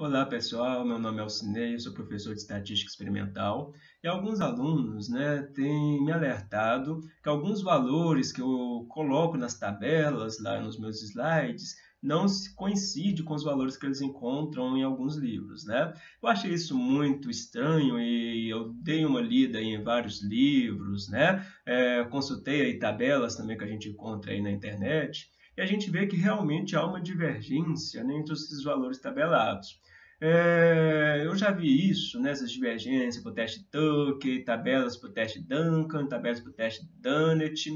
Olá pessoal, meu nome é Alcinei, sou professor de Estatística Experimental e alguns alunos né, têm me alertado que alguns valores que eu coloco nas tabelas, lá nos meus slides, não coincide com os valores que eles encontram em alguns livros. Né? Eu achei isso muito estranho e eu dei uma lida em vários livros, né? É, consultei aí tabelas também que a gente encontra aí na internet e a gente vê que realmente há uma divergência né, entre esses valores tabelados. É, eu já vi isso, né, essas divergências para o teste Tucker, tabelas para o teste Duncan, tabelas para o teste Dunnett.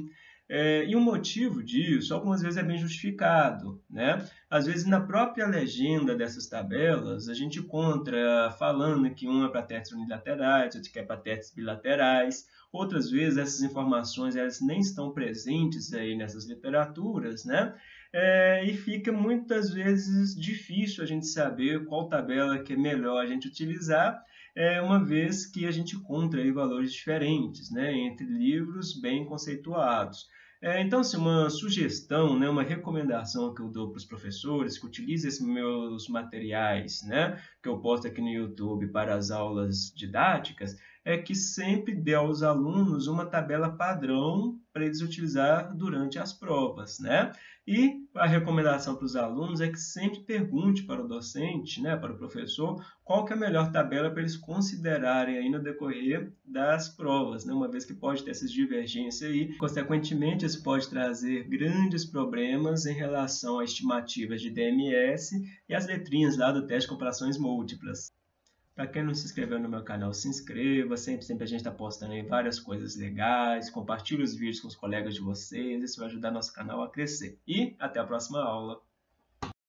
É, e o motivo disso, algumas vezes é bem justificado. Né? Às vezes, na própria legenda dessas tabelas, a gente encontra falando que uma é para testes unilaterais, outra que é para testes bilaterais. Outras vezes, essas informações elas nem estão presentes aí nessas literaturas, né? É, e fica muitas vezes difícil a gente saber qual tabela que é melhor a gente utilizar, é, uma vez que a gente encontra aí valores diferentes né, entre livros bem conceituados. É, então, assim, uma sugestão, né, uma recomendação que eu dou para os professores que utilizem esses meus materiais, né, que eu posto aqui no YouTube para as aulas didáticas, é que sempre dê aos alunos uma tabela padrão para eles utilizar durante as provas, né? E a recomendação para os alunos é que sempre pergunte para o docente, né, para o professor, qual que é a melhor tabela para eles considerarem aí no decorrer das provas, né? Uma vez que pode ter essas divergências aí, consequentemente isso pode trazer grandes problemas em relação a estimativas de DMS e as letrinhas lá do teste de comparações múltiplas. Para quem não se inscreveu no meu canal, se inscreva. Sempre, sempre a gente está postando aí várias coisas legais. Compartilhe os vídeos com os colegas de vocês. Isso vai ajudar nosso canal a crescer. E até a próxima aula.